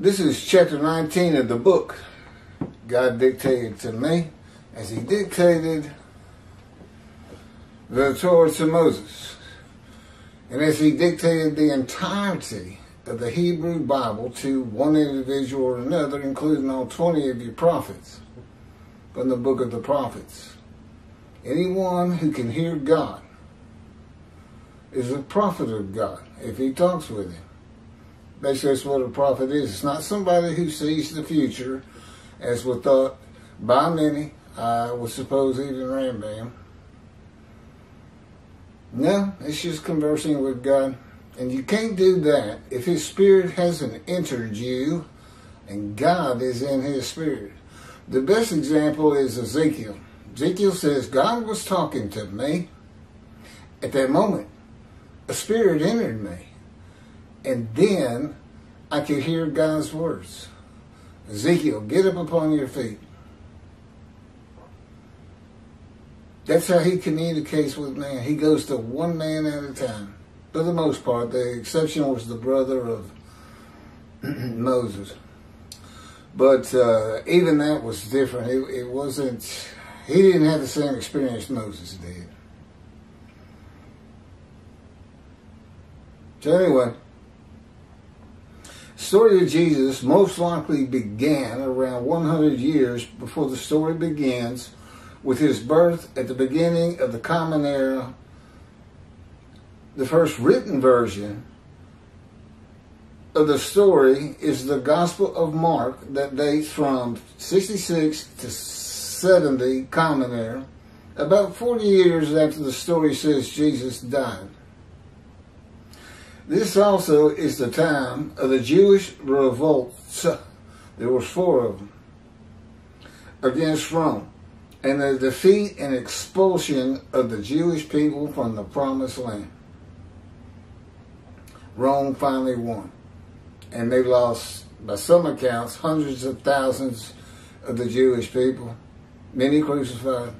This is chapter 19 of the book God dictated to me as he dictated the Torah to Moses. And as he dictated the entirety of the Hebrew Bible to one individual or another, including all 20 of your prophets from the book of the prophets. Anyone who can hear God is a prophet of God if he talks with him. Basically, that's what a prophet is. It's not somebody who sees the future, as was thought by many. Uh, I would suppose even Rambam. No, it's just conversing with God. And you can't do that if His Spirit hasn't entered you and God is in His Spirit. The best example is Ezekiel. Ezekiel says, God was talking to me. At that moment, a spirit entered me. And then I could hear God's words. Ezekiel, get up upon your feet. That's how he communicates with man. He goes to one man at a time. For the most part, the exception was the brother of Moses. But uh, even that was different. It, it wasn't, he didn't have the same experience Moses did. So anyway, story of Jesus most likely began around 100 years before the story begins with his birth at the beginning of the Common Era. The first written version of the story is the Gospel of Mark that dates from 66 to 70 Common Era, about 40 years after the story says Jesus died. This also is the time of the Jewish revolts. There were four of them against Rome and the defeat and expulsion of the Jewish people from the promised land. Rome finally won. And they lost, by some accounts, hundreds of thousands of the Jewish people, many crucified.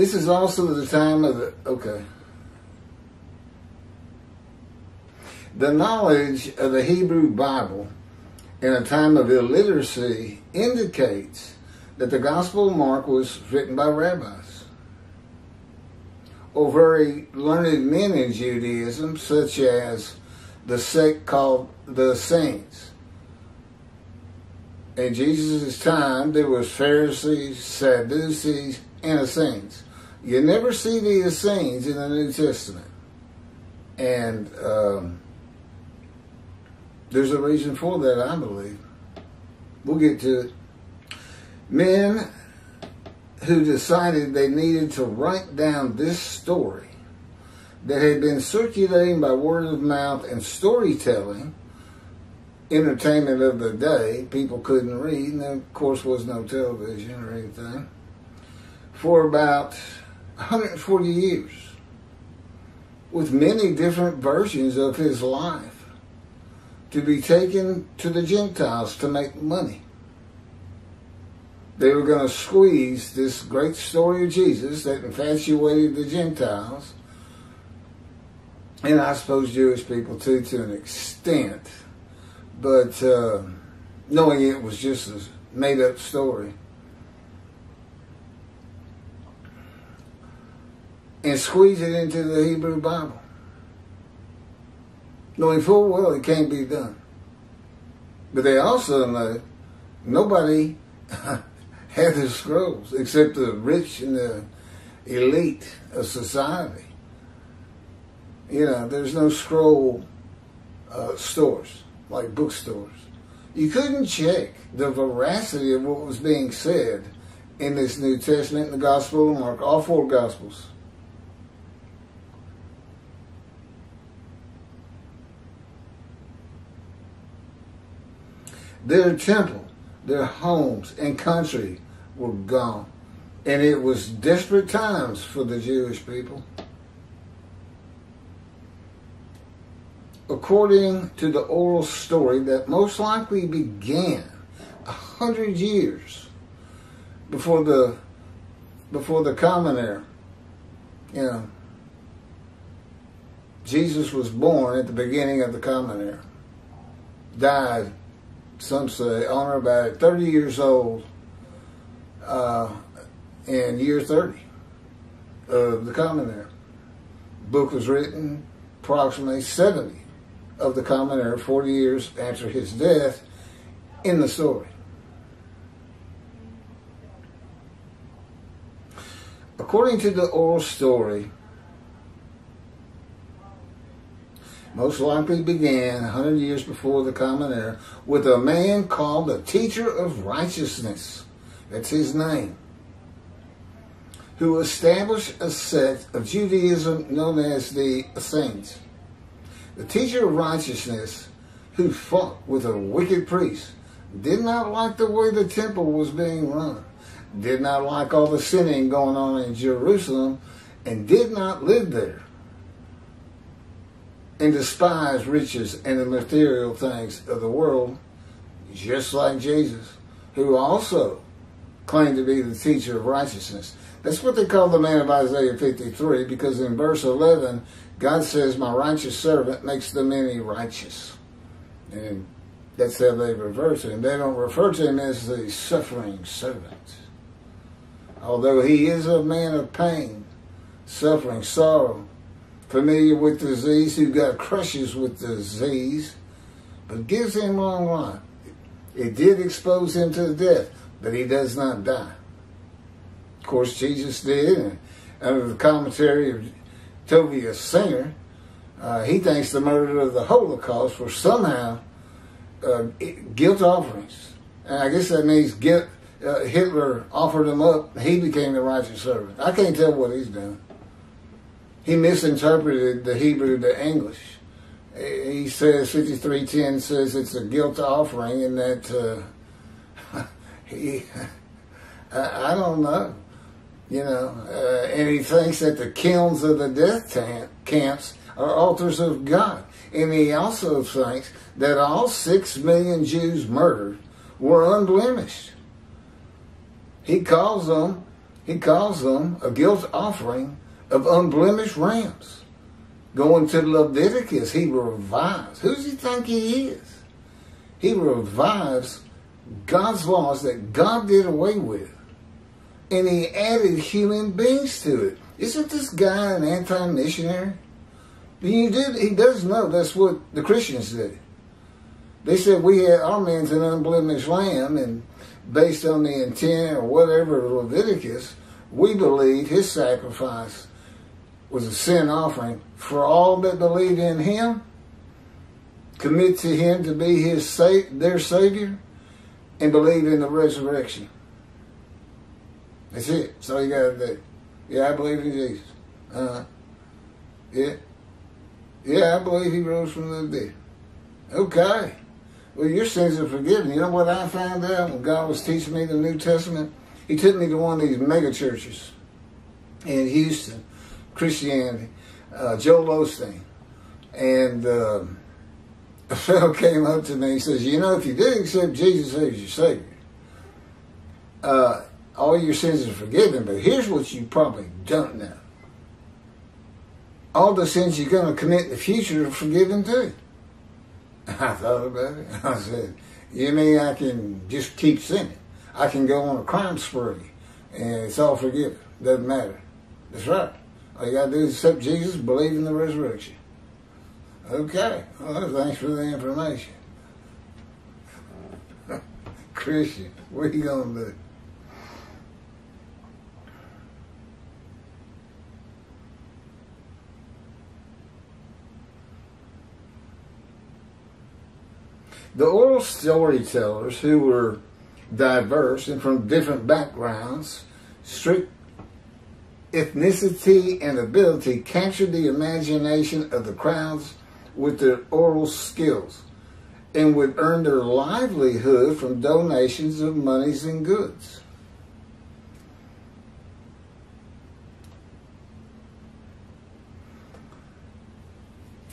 This is also the time of the, okay. The knowledge of the Hebrew Bible in a time of illiteracy indicates that the Gospel of Mark was written by rabbis or very learned men in Judaism, such as the sect called the Essenes. In Jesus' time, there was Pharisees, Sadducees, and Essenes. You never see the Essenes in the New Testament. And um, there's a reason for that, I believe. We'll get to it. Men who decided they needed to write down this story that had been circulating by word of mouth and storytelling, entertainment of the day, people couldn't read, and there, of course, was no television or anything, for about 140 years, with many different versions of his life to be taken to the Gentiles to make money. They were going to squeeze this great story of Jesus that infatuated the Gentiles, and I suppose Jewish people too, to an extent, but uh, knowing it was just a made up story. And squeeze it into the Hebrew Bible knowing full well it can't be done. But they also know nobody had the scrolls except the rich and the elite of society. You know, there's no scroll uh, stores like bookstores. You couldn't check the veracity of what was being said in this New Testament, the Gospel of Mark, all four Gospels. Their temple, their homes and country were gone. And it was desperate times for the Jewish people. According to the oral story that most likely began a hundred years before the before the common era, you know, Jesus was born at the beginning of the Common Era. Died, some say, on or about 30 years old uh, in year 30 of the Common Era. Book was written approximately 70 of the Common Era, 40 years after his death, in the story. According to the oral story, most likely began 100 years before the Common Era with a man called the Teacher of Righteousness. That's his name. Who established a sect of Judaism known as the Essenes. The Teacher of Righteousness, who fought with a wicked priest, did not like the way the temple was being run did not like all the sinning going on in Jerusalem, and did not live there, and despise riches and the material things of the world, just like Jesus, who also claimed to be the teacher of righteousness. That's what they call the man of Isaiah 53, because in verse 11, God says, My righteous servant makes the many righteous. And that's how they refer to him. They don't refer to him as the suffering servant although he is a man of pain, suffering, sorrow, familiar with disease, who got crushes with disease, but gives him long life. It did expose him to death, but he does not die. Of course, Jesus did, and under the commentary of Tovia Singer, uh, he thinks the murder of the Holocaust were somehow uh, guilt offerings. And I guess that means uh, Hitler offered him up, he became the righteous servant. I can't tell what he's done. He misinterpreted the Hebrew to English. He says 5310 says it's a guilt offering, and that uh, he, I, don't know, you know, uh, and he thinks that the kilns of the death camps are altars of God. And he also thinks that all six million Jews murdered were unblemished. He calls them, he calls them a guilt offering of unblemished rams. Going to Leviticus, he revives. Who does he think he is? He revives God's laws that God did away with. And he added human beings to it. Isn't this guy an anti-missionary? He did. He does know that's what the Christians did. They said we had our man's an unblemished lamb, and based on the intent or whatever of Leviticus, we believe his sacrifice was a sin offering for all that believe in him, commit to him to be his their savior, and believe in the resurrection. That's it. That's all you got to do. Yeah, I believe in Jesus. Uh, yeah. Yeah, I believe he rose from the dead. Okay. Well, your sins are forgiven. You know what I found out when God was teaching me the New Testament? He took me to one of these mega churches in Houston, Christianity, uh, Joel Osteen. And uh, a fellow came up to me and says, You know, if you did accept Jesus as your Savior, uh, all your sins are forgiven, but here's what you probably don't know. All the sins you're going to commit in the future are forgiven too. I thought about it. I said, you mean I can just keep sinning? I can go on a crime spree and it's all forgiven. Doesn't matter. That's right. All you gotta do is accept Jesus, believe in the resurrection. Okay. Well, thanks for the information. Christian, what are you gonna do? The oral storytellers, who were diverse and from different backgrounds, strict ethnicity and ability, captured the imagination of the crowds with their oral skills and would earn their livelihood from donations of monies and goods.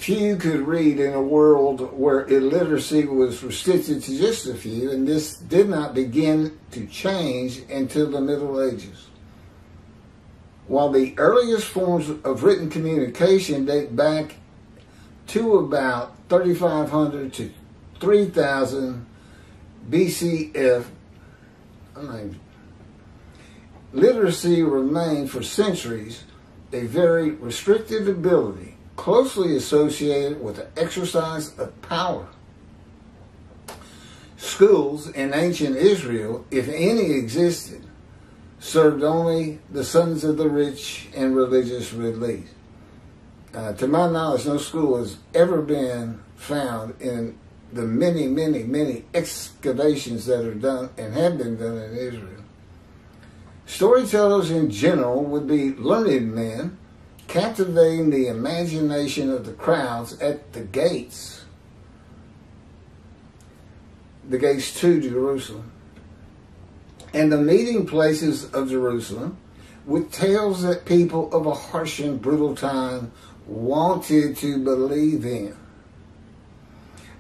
few could read in a world where illiteracy was restricted to just a few, and this did not begin to change until the Middle Ages. While the earliest forms of written communication date back to about 3,500 to 3,000 BCE. I mean, literacy remained for centuries a very restricted ability closely associated with the exercise of power. Schools in ancient Israel, if any existed, served only the sons of the rich and religious elite. Uh, to my knowledge, no school has ever been found in the many, many, many excavations that are done and have been done in Israel. Storytellers in general would be learned men captivating the imagination of the crowds at the gates, the gates to Jerusalem, and the meeting places of Jerusalem with tales that people of a harsh and brutal time wanted to believe in.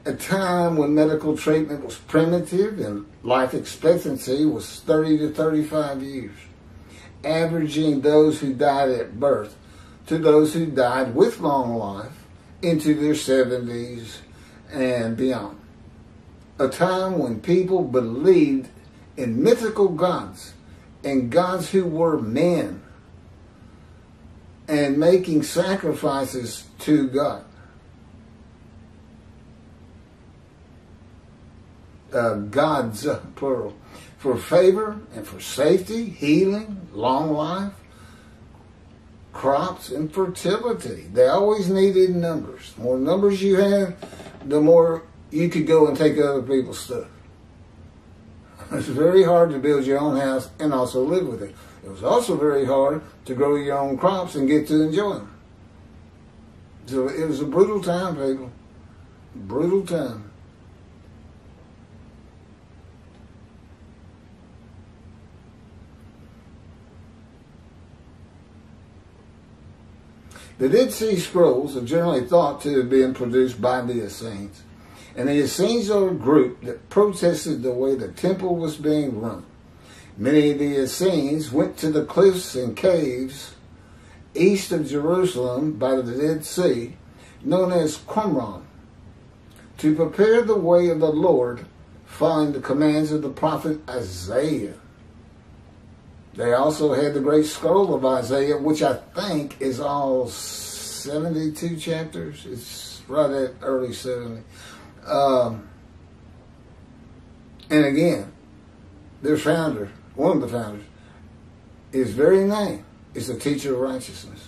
A time when medical treatment was primitive and life expectancy was 30 to 35 years, averaging those who died at birth to those who died with long life into their 70s and beyond. A time when people believed in mythical gods and gods who were men and making sacrifices to God. Uh, gods, uh, plural, for favor and for safety, healing, long life, crops and fertility. They always needed numbers. The more numbers you had, the more you could go and take other people's stuff. It's very hard to build your own house and also live with it. It was also very hard to grow your own crops and get to enjoy them. So it was a brutal time, people. Brutal time. The Dead Sea Scrolls are generally thought to have been produced by the Essenes. And the Essenes are a group that protested the way the temple was being run. Many of the Essenes went to the cliffs and caves east of Jerusalem by the Dead Sea, known as Qumran, to prepare the way of the Lord, following the commands of the prophet Isaiah. They also had the great scroll of Isaiah, which I think is all 72 chapters. It's right at early 70. Um, and again, their founder, one of the founders, his very name is the teacher of righteousness.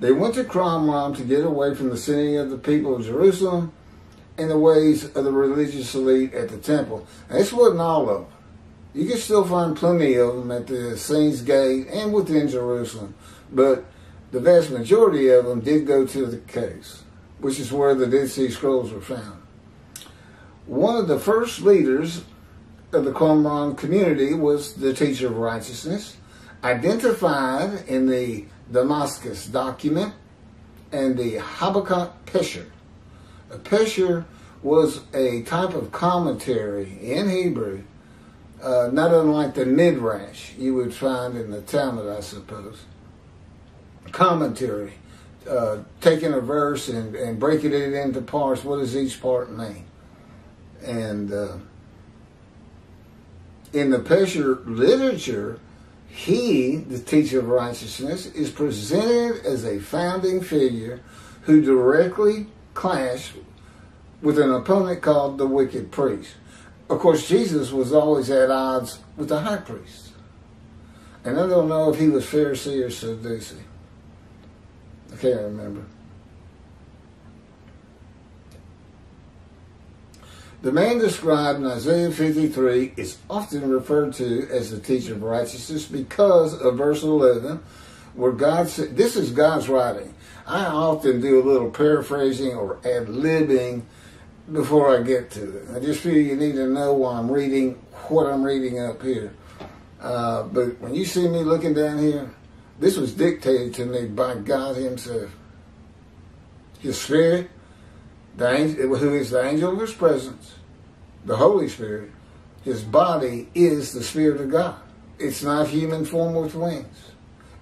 They went to Qumran to get away from the sinning of the people of Jerusalem and the ways of the religious elite at the temple. And this wasn't all of them. You can still find plenty of them at the Essenes Gate and within Jerusalem. But the vast majority of them did go to the caves, which is where the Dead Sea Scrolls were found. One of the first leaders of the Qumran community was the teacher of righteousness, identified in the Damascus document and the Habakkuk Pesher. A Pesher was a type of commentary in Hebrew, uh, not unlike the Midrash you would find in the Talmud, I suppose. Commentary, uh, taking a verse and, and breaking it into parts. What does each part mean? And uh, in the Pesher literature, he, the teacher of righteousness, is presented as a founding figure who directly clashed with an opponent called the wicked priest. Of course, Jesus was always at odds with the high priest. And I don't know if he was Pharisee or Sadducee. I can't remember. The man described in Isaiah 53 is often referred to as the teacher of righteousness because of verse 11, where God said, This is God's writing. I often do a little paraphrasing or ad libbing before I get to it. I just feel you need to know while I'm reading what I'm reading up here. Uh, but when you see me looking down here, this was dictated to me by God Himself. His Spirit, the angel, who is the angel of His presence, the Holy Spirit. His body is the Spirit of God. It's not human form with wings.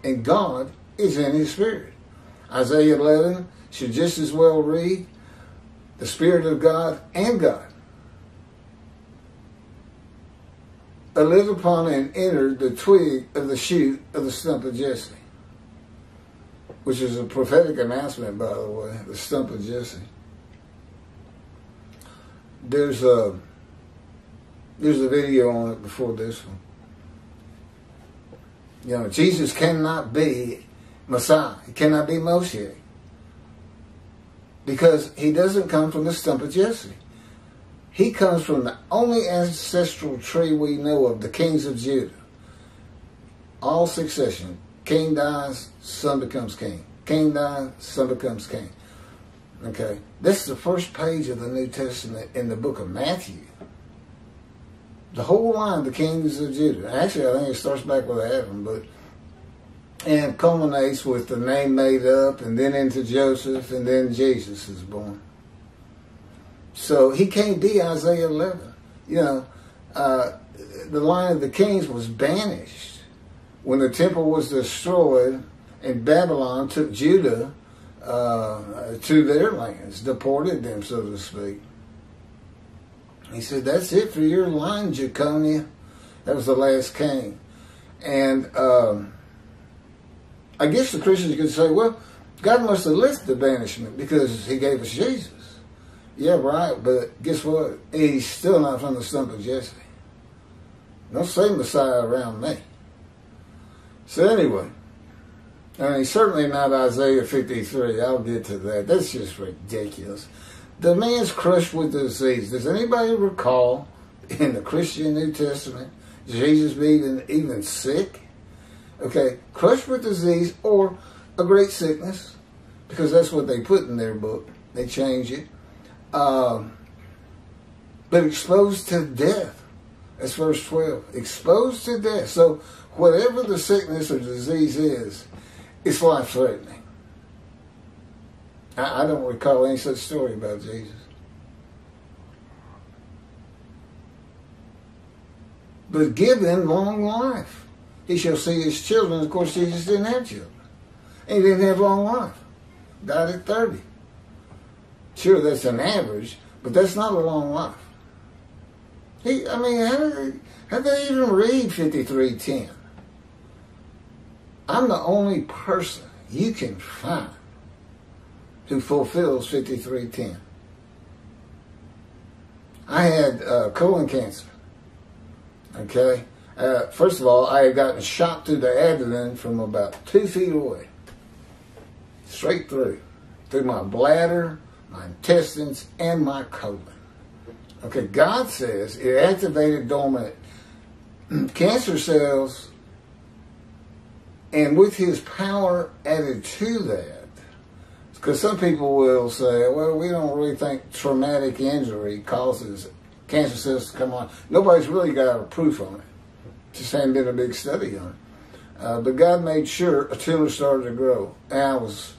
And God is in his spirit. Isaiah 11 should just as well read the Spirit of God and God. Upon and entered the twig of the shoot of the stump of Jesse, which is a prophetic announcement, by the way, the stump of Jesse. There's a there's a video on it before this one. You know, Jesus cannot be Messiah. He cannot be Moshe. Because he doesn't come from the stump of Jesse. He comes from the only ancestral tree we know of, the kings of Judah. All succession. King dies, son becomes king. King dies, son becomes king. Okay. This is the first page of the New Testament in the book of Matthew. The whole line of the kings of Judah. Actually, I think it starts back with Adam, but and culminates with the name made up, and then into Joseph, and then Jesus is born. So he can't be Isaiah 11. You know, uh, the line of the kings was banished when the temple was destroyed, and Babylon took Judah uh, to their lands, deported them, so to speak. He said, That's it for your line, Jeconiah. That was the last king. And um, I guess the Christians could say, well, God must have lifted the banishment because he gave us Jesus. Yeah, right, but guess what? He's still not from the stump of Jesse. Don't say Messiah around me. So anyway, I mean, certainly not Isaiah 53. I'll get to that. That's just ridiculous. The man's crushed with disease. Does anybody recall in the Christian New Testament Jesus being even sick? Okay, crushed with disease or a great sickness, because that's what they put in their book. They change it. Um, but exposed to death. That's verse 12. Exposed to death. So whatever the sickness or disease is, it's life threatening. I, I don't recall any such story about Jesus. But given long life, he shall see his children. Of course, Jesus didn't have children. He didn't have long life. Died at 30. Sure, that's an average, but that's not a long life. He, I mean, how do they, how do they even read 5310? I'm the only person you can find who fulfills 5310. I had uh, colon cancer. Okay? Uh, first of all, I had gotten shot through the abdomen from about two feet away. Straight through. Through my bladder, my intestines, and my colon. Okay, God says it activated dormant cancer cells, and with his power added to that, because some people will say, well, we don't really think traumatic injury causes cancer cells to come on. Nobody's really got a proof on it. Just hadn't been a big study on it. Uh, but God made sure a tumor started to grow. And I was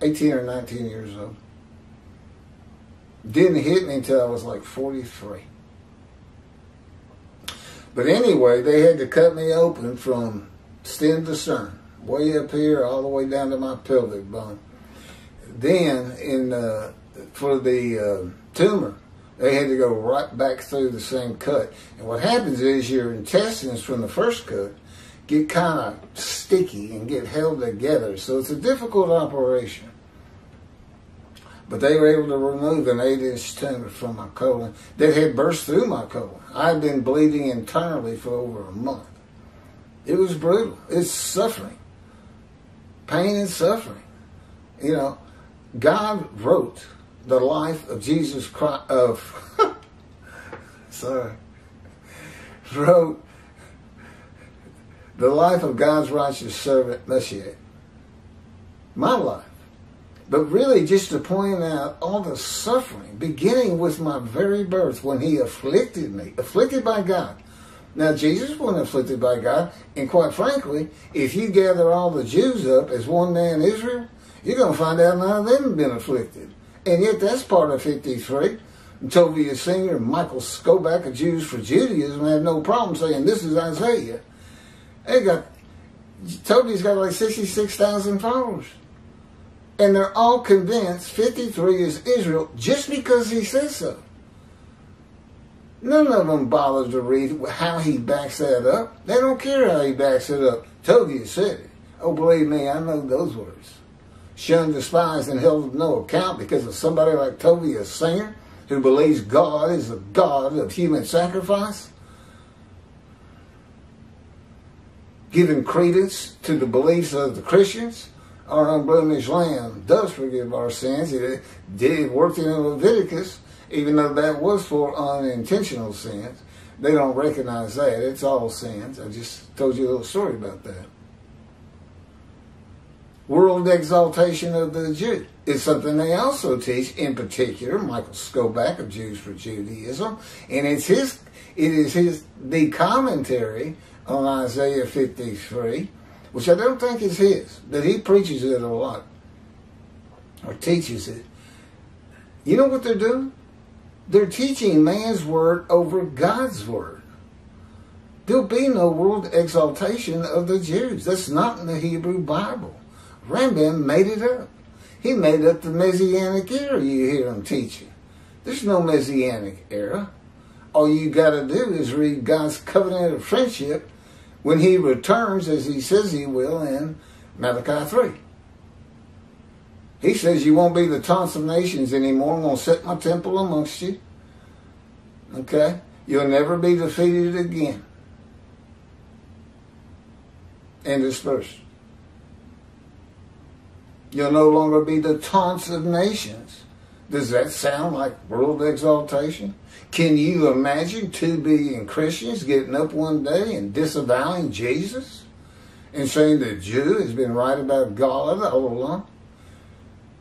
18 or 19 years old. Didn't hit me until I was like 43. But anyway, they had to cut me open from stem to stern, way up here all the way down to my pelvic bone then in uh, for the uh, tumor, they had to go right back through the same cut. And what happens is your intestines from the first cut get kind of sticky and get held together. So it's a difficult operation. But they were able to remove an eight inch tumor from my colon that had burst through my colon. I had been bleeding internally for over a month. It was brutal. It's suffering. Pain and suffering. You know, God wrote the life of Jesus Christ, of, sorry, wrote the life of God's righteous servant Messiah. My life. But really, just to point out all the suffering, beginning with my very birth when he afflicted me, afflicted by God. Now, Jesus wasn't afflicted by God, and quite frankly, if you gather all the Jews up as one man Israel, you're going to find out none of them have been afflicted. And yet that's part of 53. And Tovia Singer Michael Skobac of Jews for Judaism had no problem saying this is Isaiah. They got Toby's got like 66,000 followers. And they're all convinced 53 is Israel just because he says so. None of them bothers to read how he backs that up. They don't care how he backs it up. Toby said it. Oh, believe me, I know those words. Shunned, despised, and held no account because of somebody like Toby, a singer, who believes God is the God of human sacrifice. Giving credence to the beliefs of the Christians our unblemished lamb does forgive our sins. It did work in Leviticus, even though that was for unintentional sins. They don't recognize that. It's all sins. I just told you a little story about that. World exaltation of the Jew is something they also teach, in particular, Michael Skobac of Jews for Judaism, and it's his it is his the commentary on Isaiah 53 which I don't think is his, but he preaches it a lot or teaches it. You know what they're doing? They're teaching man's word over God's word. There'll be no world exaltation of the Jews. That's not in the Hebrew Bible. Rambam made it up. He made up the Messianic era you hear him teaching. There's no Messianic era. All you got to do is read God's covenant of friendship when he returns as he says he will in Malachi 3. He says, You won't be the taunts of nations anymore. I'm going to set my temple amongst you. Okay? You'll never be defeated again and dispersed. You'll no longer be the taunts of nations. Does that sound like world exaltation? Can you imagine two billion Christians getting up one day and disavowing Jesus and saying the Jew has been right about God all along?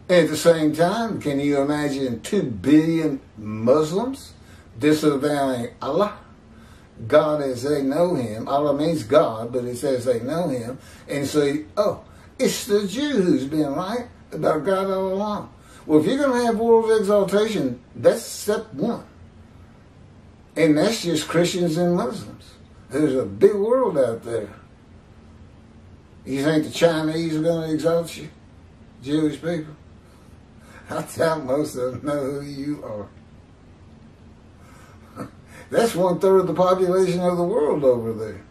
At the same time, can you imagine two billion Muslims disavowing Allah? God as they know him. Allah means God, but it says they know him. And say, oh, it's the Jew who's been right about God all along. Well, if you're going to have world exaltation, that's step one. And that's just Christians and Muslims. There's a big world out there. You think the Chinese are going to exalt you? Jewish people? I doubt most of them know who you are. That's one third of the population of the world over there.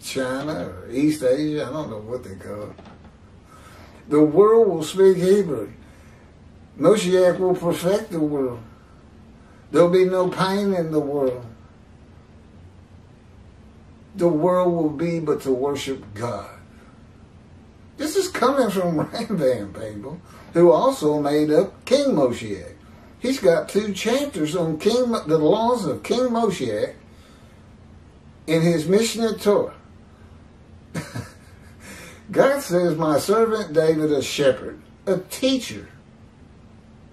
China or East Asia, I don't know what they call it. The world will speak Hebrew. Moshiach will perfect the world. There'll be no pain in the world. The world will be but to worship God. This is coming from Rambam, people, who also made up King Moshiach. He's got two chapters on King, the laws of King Moshiach in his Mishneh Torah. God says, My servant David, a shepherd, a teacher,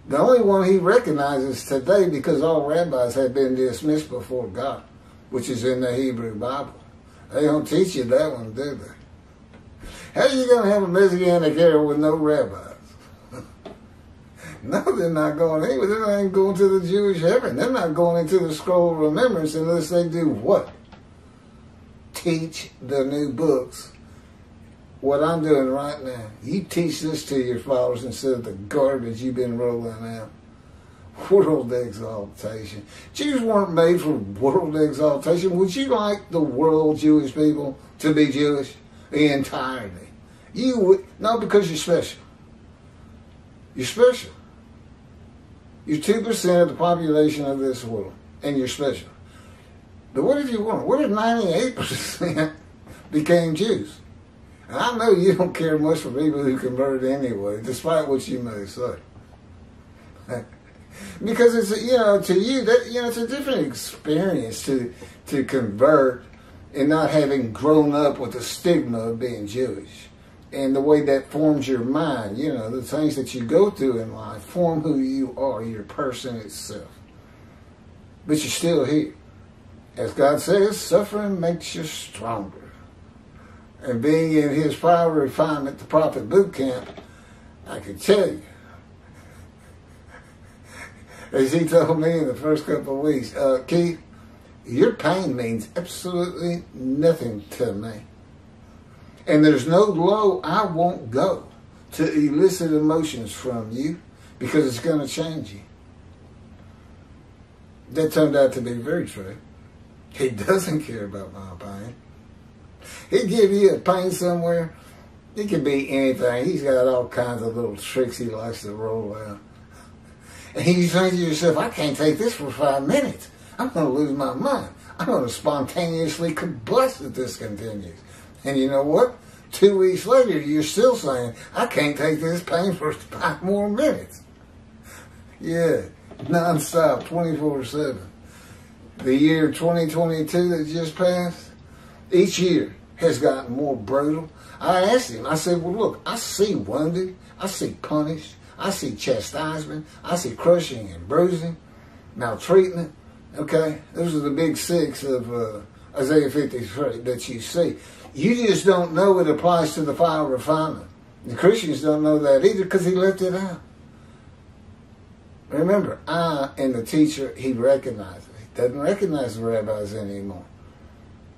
the only one he recognizes today because all rabbis have been dismissed before God, which is in the Hebrew Bible. They don't teach you that one, do they? How you going to have a Messianic era with no rabbis? no, they're not going anywhere. They're not even going to the Jewish heaven. They're not going into the scroll of remembrance unless they do what? Teach the new books what I'm doing right now. You teach this to your followers instead of the garbage you've been rolling out. World exaltation. Jews weren't made for world exaltation. Would you like the world Jewish people to be Jewish? The entirety. You would, not because you're special. You're special. You're 2% of the population of this world, and you're special. But what if you weren't? What if 98% became Jews? And I know you don't care much for people who convert anyway, despite what you may say. because it's you know to you that you know it's a different experience to to convert and not having grown up with the stigma of being Jewish and the way that forms your mind. You know the things that you go through in life form who you are, your person itself. But you're still here. As God says, suffering makes you stronger and being in his fire refinement, the prophet boot camp, I can tell you, as he told me in the first couple of weeks, uh, Keith, your pain means absolutely nothing to me. And there's no low I won't go to elicit emotions from you because it's going to change you. That turned out to be very true. He doesn't care about my pain. He'd give you a pain somewhere. It could be anything. He's got all kinds of little tricks he likes to roll out. And you think to yourself, I can't take this for five minutes. I'm going to lose my mind. I'm going to spontaneously combust if this continues. And you know what? Two weeks later, you're still saying, I can't take this pain for five more minutes. Yeah, nonstop, 24 7. The year 2022 that just passed, each year has gotten more brutal. I asked him, I said, well, look, I see wounded, I see punished, I see chastisement, I see crushing and bruising, maltreatment. Okay, those are the big six of uh, Isaiah 53 that you see. You just don't know it applies to the fire refinement. The Christians don't know that either because he left it out. Remember, I and the teacher, he recognizes. He doesn't recognize the rabbis anymore.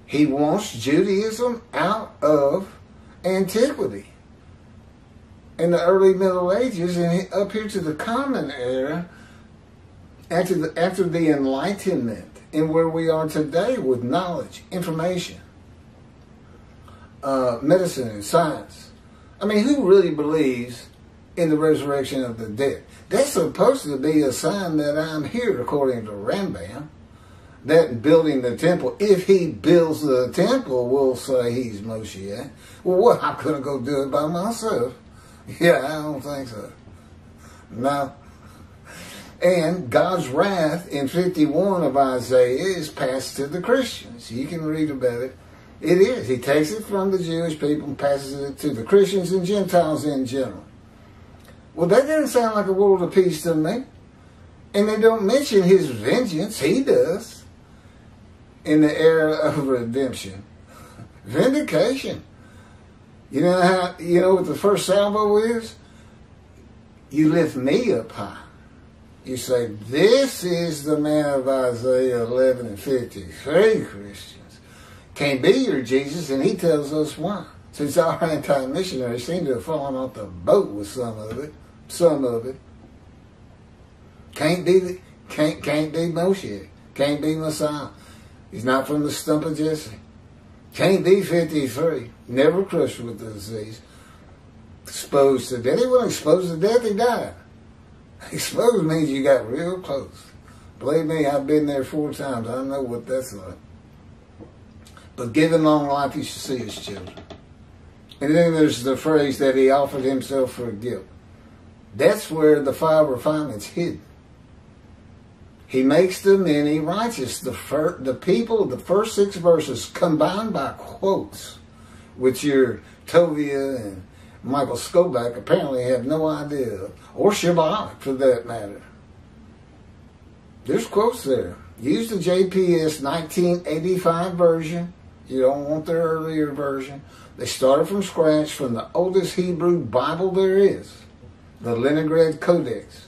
He wants Judaism out of antiquity. In the early Middle Ages and up here to the Common Era, after the, after the Enlightenment, and where we are today with knowledge, information, uh, medicine, and science. I mean, who really believes in the resurrection of the dead? That's supposed to be a sign that I'm here, according to Rambam. That building the temple, if he builds the temple, we'll say he's Moshiach. Well, what? I'm going to go do it by myself. Yeah, I don't think so. No. And God's wrath in 51 of Isaiah is passed to the Christians. You can read about it. It is. He takes it from the Jewish people and passes it to the Christians and Gentiles in general. Well, that doesn't sound like a world of peace to me. And they don't mention his vengeance. He does. In the era of redemption. Vindication. You know how, you know what the first salvo is? You lift me up high. You say, this is the man of Isaiah 11 and 53, Christians. Can't be your Jesus, and he tells us why. Since our anti-missionaries seem to have fallen off the boat with some of it, some of it. Can't be, the, can't, can't be Moshe. Can't be Messiah. He's not from the stump of Jesse. Can't be 53. Never crushed with the disease. Exposed to death. He wasn't exposed to death, he died. Exposed means you got real close. Believe me, I've been there four times. I know what that's like. But given long life, you should see his children. And then there's the phrase that he offered himself for a guilt. That's where the fire refinement's hidden. He makes the many righteous. The, fir- the people, the first six verses combined by quotes, which your Tovia and Michael Skobac apparently have no idea, or Shabbat for that matter. There's quotes there. Use the JPS 1985 version. You don't want their earlier version. They started from scratch from the oldest Hebrew Bible there is, the Leningrad Codex.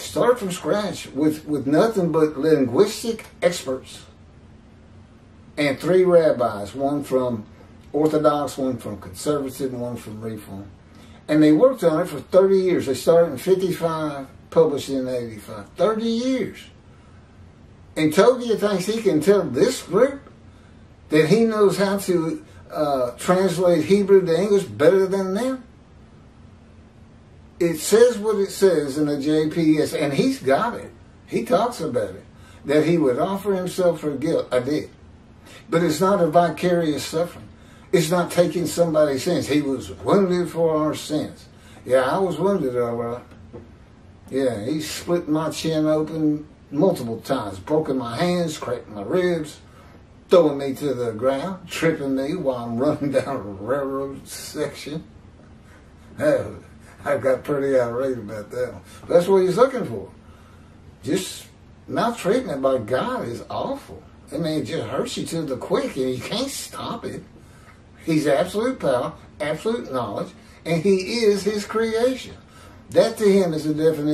Start from scratch with, with nothing but linguistic experts and three rabbis, one from Orthodox, one from Conservative, and one from Reform. And they worked on it for 30 years. They started in 55, published in 85. 30 years. And Tovia thinks he can tell this group that he knows how to uh, translate Hebrew to English better than them? It says what it says in the JPS, and he's got it. He talks about it. That he would offer himself for guilt. I did. But it's not a vicarious suffering. It's not taking somebody's sins. He was wounded for our sins. Yeah, I was wounded, all right. Yeah, he split my chin open multiple times, broken my hands, cracked my ribs, throwing me to the ground, tripping me while I'm running down a railroad section. Oh, I got pretty outraged about that one. That's what he's looking for. Just maltreatment by God is awful. I mean, it just hurts you to the quick, and you can't stop it. He's absolute power, absolute knowledge, and he is his creation. That to him is the definition.